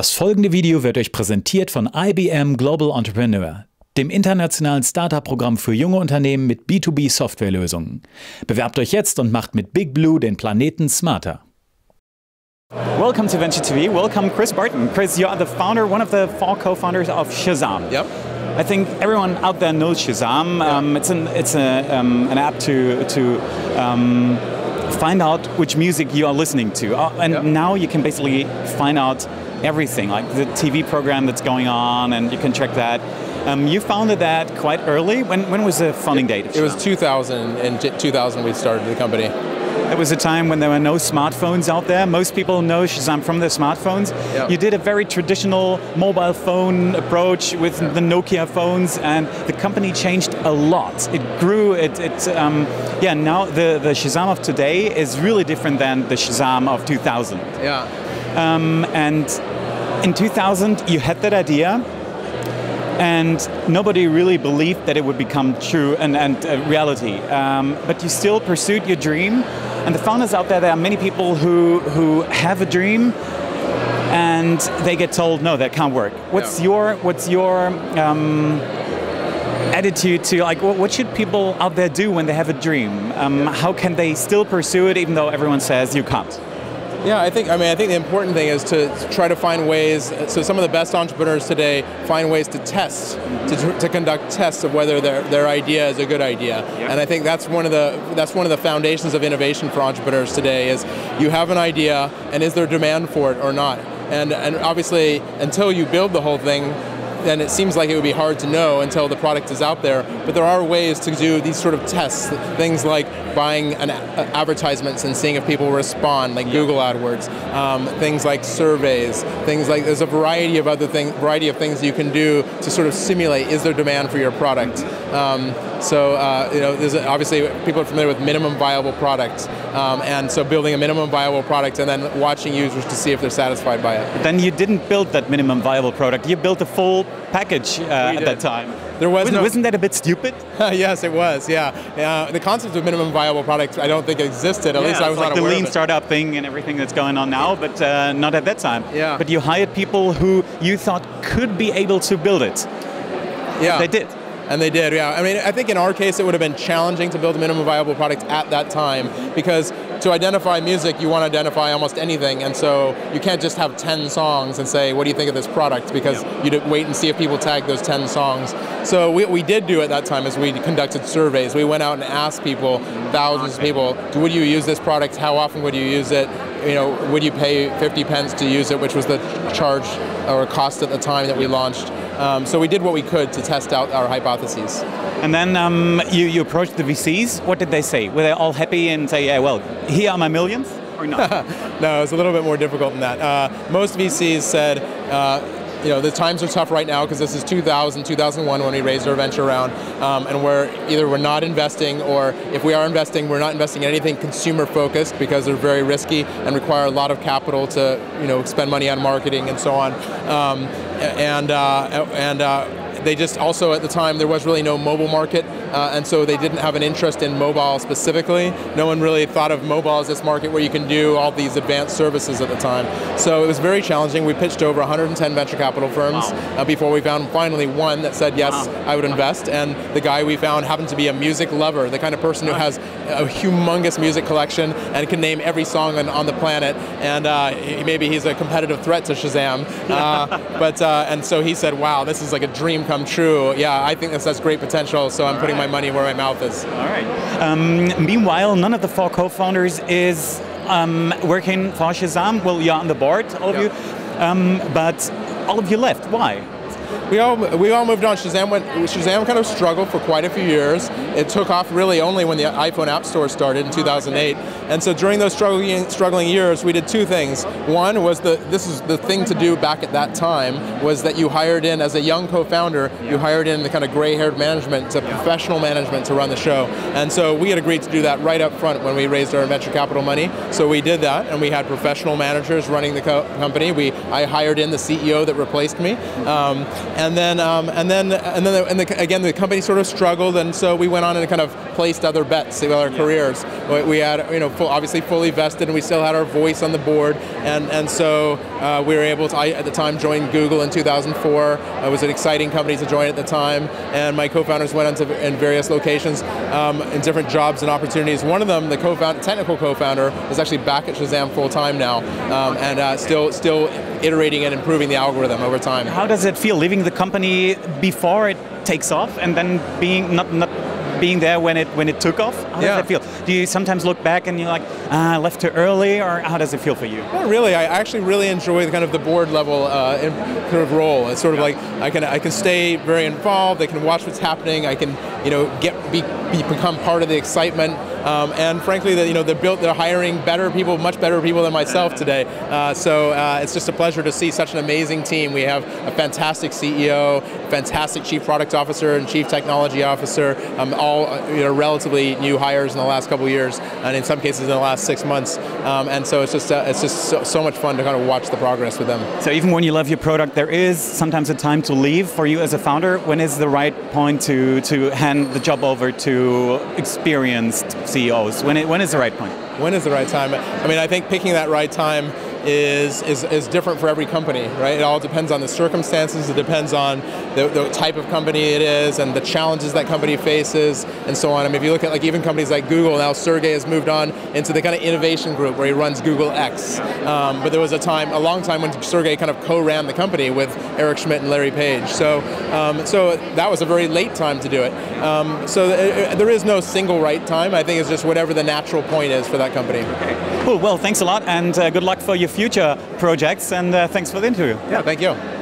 Das folgende Video wird euch präsentiert von IBM Global Entrepreneur, dem internationalen Startup-Programm für junge Unternehmen mit B2B-Softwarelösungen. Bewerbt euch jetzt und macht mit Big Blue den Planeten smarter. Welcome to Venture TV. Welcome, Chris Barton. Chris, you are the founder, one of the four co-founders of Shazam. Yep. I think everyone out there knows Shazam. Um, it's an it's a, um, an app to to um, find out which music you are listening to, uh, and Yep. now you can basically find out everything, like the TV program that's going on, and you can check that. Um, you founded that quite early. When when was the founding date? It was 2000. In 2000, we started the company. It was a time when there were no smartphones out there. Most people know Shazam from their smartphones. Yeah. You did a very traditional mobile phone approach with the Nokia phones, and the company changed a lot. It grew. It, it um, yeah. Now the, the Shazam of today is really different than the Shazam of 2000. Yeah. Um, and in 2000, you had that idea, and nobody really believed that it would become true and, and uh, reality. Um, but you still pursued your dream. And the founders out there, there are many people who, who have a dream and they get told, no, that can't work. What's Yeah. your, what's your um, attitude to like what, what should people out there do when they have a dream? Um, How can they still pursue it even though everyone says you can't? Yeah, I think. I mean, I think the important thing is to try to find ways. So some of the best entrepreneurs today find ways to test, to, to conduct tests of whether their, their idea is a good idea. And I think that's one of the that's one of the foundations of innovation for entrepreneurs today. Is you have an idea, and is there demand for it or not? And and obviously, until you build the whole thing, then it seems like it would be hard to know until the product is out there. But there are ways to do these sort of tests, things like buying an a- advertisements and seeing if people respond, like Google AdWords, um, things like surveys, things like there's a variety of other things, variety of things you can do to sort of simulate is there demand for your product. Um, so uh, you know, there's obviously people are familiar with minimum viable product, um, and so building a minimum viable product and then watching users to see if they're satisfied by it. Then you didn't build that minimum viable product. You built a full package uh, at that time. There was wasn't, no- wasn't that a bit stupid? yes, it was. Yeah, uh, the concept of minimum viable product I don't think existed. At least I was like not the aware lean of it. startup thing and everything that's going on now, but uh, not at that time. Yeah. But you hired people who you thought could be able to build it. Yeah, They did. And they did. Yeah. I mean, I think in our case it would have been challenging to build a minimum viable product at that time because to identify music you want to identify almost anything, and so you can't just have 10 songs and say, "What do you think of this product?" Because you'd wait and see if people tag those 10 songs. So what we did do at that time is we conducted surveys. We went out and asked people, thousands of people, would you use this product? How often would you use it? You know, would you pay 50 pence to use it, which was the charge or cost at the time that we launched. Um, so we did what we could to test out our hypotheses. And then um, you, you approached the VCs. What did they say? Were they all happy and say, yeah, well, here are my millions? Or not? No, it was a little bit more difficult than that. Uh, most VCs said, uh, you know, the times are tough right now because this is 2000, 2001 when we raised our venture round, um, and we're either we're not investing or if we are investing, we're not investing in anything consumer focused because they're very risky and require a lot of capital to, you know, spend money on marketing and so on. Um, and uh, and uh, they just also at the time there was really no mobile market, uh, and so they didn't have an interest in mobile specifically. No one really thought of mobile as this market where you can do all these advanced services at the time. So it was very challenging. We pitched over 110 venture capital firms Wow. uh, before we found finally one that said yes, I would invest. And the guy we found happened to be a music lover, the kind of person who has a humongous music collection and can name every song on, on the planet. And uh, maybe he's a competitive threat to Shazam. Uh, but uh, and so he said, "Wow, this is like a dream come true." Yeah, I think this has great potential. So I'm putting my money where my mouth is. All right. Um, meanwhile, none of the four co-founders is um, working for Shazam. Well, you're on the board, all of you, um, but all of you left. Why? We all we all moved on. Shazam went. Shazam kind of struggled for quite a few years. It took off really only when the iPhone App Store started in 2008. And so during those struggling struggling years, we did two things. One was the this is the thing to do back at that time was that you hired in as a young co-founder, you hired in the kind of gray-haired management to professional management to run the show. And so we had agreed to do that right up front when we raised our venture capital money. So we did that, and we had professional managers running the co- company. We I hired in the CEO that replaced me. Um, and then um, and then and then the, and the, again the company sort of struggled, and so we went on and kind of placed other bets with our careers. We had you know full, obviously fully vested, and we still had our voice on the board, and and so uh, we were able to. I at the time joined Google in 2004. It was an exciting company to join at the time, and my co-founders went on to in various locations um, in different jobs and opportunities. One of them, the co-founder, technical co-founder, is actually back at Shazam full time now, um, and uh, still still iterating and improving the algorithm over time. How does it feel leaving the company before it takes off and then being not not being there when it when it took off? How Yeah. does that feel? Do you sometimes look back and you're like, ah, I left too early, or how does it feel for you? Not really. I actually really enjoy the kind of the board level uh, kind of role. It's sort of like I can I can stay very involved. I can watch what's happening. I can you know get be, be become part of the excitement. Um, and frankly, that you know they're built they're hiring better people, much better people than myself today. Uh, so uh, it's just a pleasure to see such an amazing team. We have a fantastic CEO, fantastic chief product officer, and chief technology officer. Um, all uh, you know relatively new hires in the last couple years, and in some cases in the last six months. Um, and so it's just uh, it's just so, so much fun to kind of watch the progress with them. So even when you love your product, there is sometimes a time to leave for you as a founder. When is the right point to to hand the job over to experienced CEOs? When when is the right point? When is the right time? I mean, I think picking that right time is, is, is different for every company, right? It all depends on the circumstances, it depends on the, the type of company it is and the challenges that company faces and so on. I mean, if you look at like even companies like Google, now Sergey has moved on into the kind of innovation group where he runs Google X. Um, but there was a time, a long time when Sergey kind of co-ran the company with Eric Schmidt and Larry Page. So, um, so that was a very late time to do it. Um, so th- there is no single right time. I think it's just whatever the natural point is for that company. Cool. Well, thanks a lot, and uh, good luck for your future projects. And uh, thanks for the interview. Yeah, thank you.